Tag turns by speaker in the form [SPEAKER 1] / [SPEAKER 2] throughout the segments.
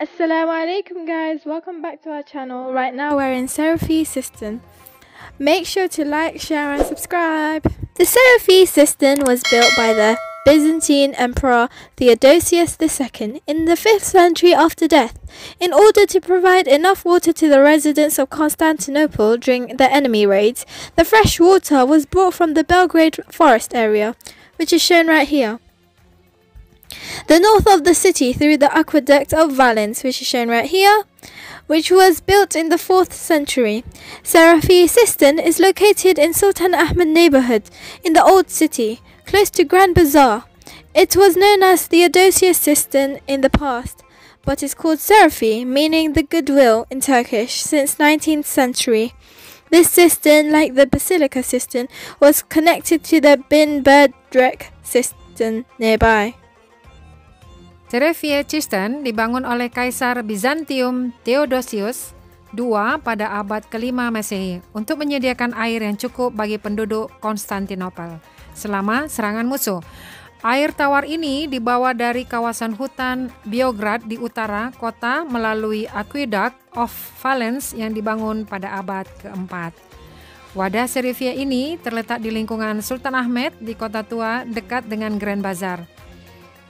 [SPEAKER 1] Assalamu alaikum guys, welcome back to our channel. Right now we're in Serefiye Cistern. Make sure to like, share and subscribe. The Serefiye Cistern was built by the Byzantine Emperor Theodosius II in the 5th century after death in order to provide enough water to the residents of Constantinople during the enemy raids. The fresh water was brought from the Belgrade forest area, which is shown right here the north of the city through the aqueduct of Valens, which is shown right here, which was built in the 4th century. Serefiye Cistern is located in Sultan Ahmed neighborhood in the old city, close to Grand Bazaar. It was known as Theodosius Cistern in the past, but is called Serefiye, meaning the goodwill in Turkish, since 19th century. This cistern, like the Basilica cistern, was connected to the Binbirdirek cistern nearby.
[SPEAKER 2] Cerevie Cistern dibangun oleh Kaisar Bizantium Theodosius II pada abad kelima Masehi untuk menyediakan air yang cukup bagi penduduk Konstantinopel selama serangan musuh. Air tawar ini dibawa dari kawasan hutan Biograd di utara kota melalui Aqueduct of Valens yang dibangun pada abad keempat. Wadah Serivia ini terletak di lingkungan Sultan Ahmed di kota tua dekat dengan Grand Bazar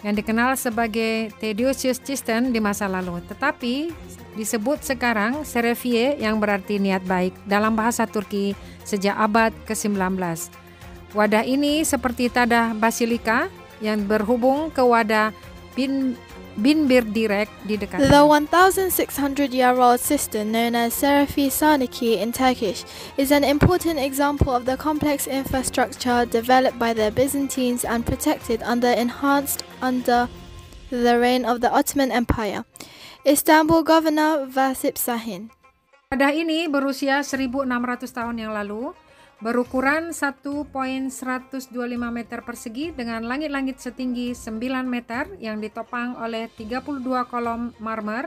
[SPEAKER 2] yang dikenal sebagai Theodosius Cistern di masa lalu, tetapi disebut sekarang Serevie yang berarti niat baik dalam bahasa Turki sejak abad ke-19. Wadah ini seperti tadah basilika yang berhubung ke wadah bin Binbir direct di dekat.
[SPEAKER 1] The 1,600-year-old cistern known as Serefiye Sarniki in Turkish is an important example of the complex infrastructure developed by the Byzantines and protected under enhanced under the reign of the Ottoman Empire. Istanbul Governor Vasip Sahin.
[SPEAKER 2] Pada ini berusia 1.600 tahun yang lalu, berukuran 1.125 meter persegi dengan langit-langit setinggi 9 meter yang ditopang oleh 32 kolom marmer.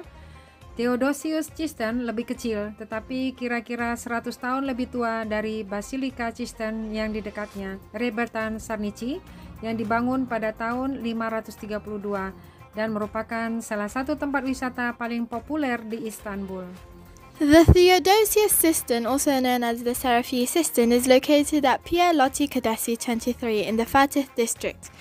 [SPEAKER 2] Theodosius Cistern lebih kecil, tetapi kira-kira 100 tahun lebih tua dari Basilika Cistern yang di dekatnya, Rebertan Sarnici, yang dibangun pada tahun 532 dan merupakan salah satu tempat wisata paling populer di Istanbul.
[SPEAKER 1] The Theodosius Cistern, also known as the Serefiye Cistern, is located at Pierre Kadesi 23 in the Fatih district.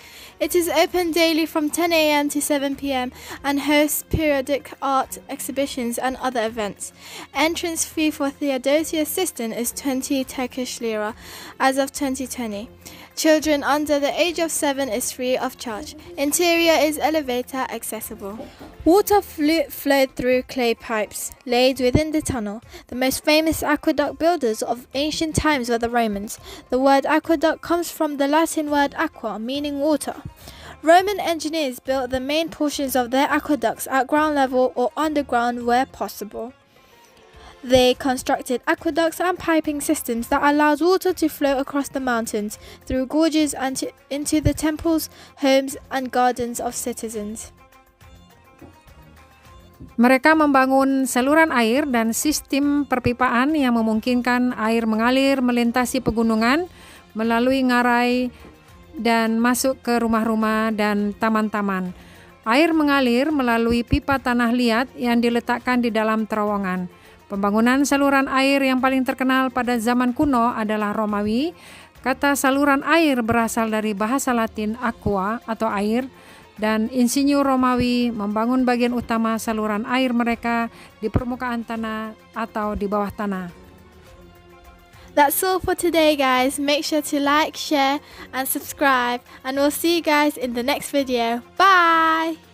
[SPEAKER 1] It is open daily from 10 a.m. to 7 p.m. and hosts periodic art exhibitions and other events. Entrance fee for Theodosius Cistern is 20 Turkish lira as of 2020. Children under the age of 7 is free of charge. Interior is elevator accessible. Water flew, flowed through clay pipes laid within the tunnel. The most famous aqueduct builders of ancient times were the Romans. The word aqueduct comes from the Latin word aqua, meaning water. Roman engineers built the main portions of their aqueducts at ground level or underground where possible. They constructed aqueducts and piping systems that allowed water to flow across the mountains, through gorges, and to, into the temples, homes, and gardens of citizens.
[SPEAKER 2] Mereka membangun saluran air dan sistem perpipaan yang memungkinkan air mengalir melintasi pegunungan melalui ngarai dan masuk ke rumah-rumah dan taman-taman. Air mengalir melalui pipa tanah liat yang diletakkan di dalam terowongan. Pembangunan saluran air yang paling terkenal pada zaman kuno adalah Romawi. Kata saluran air berasal dari bahasa Latin aqua atau air dan insinyur Romawi membangun bagian utama saluran air mereka di permukaan tanah atau di bawah tanah.
[SPEAKER 1] That's all for today guys. Make sure to like, share and subscribe and we'll see you guys in the next video. Bye!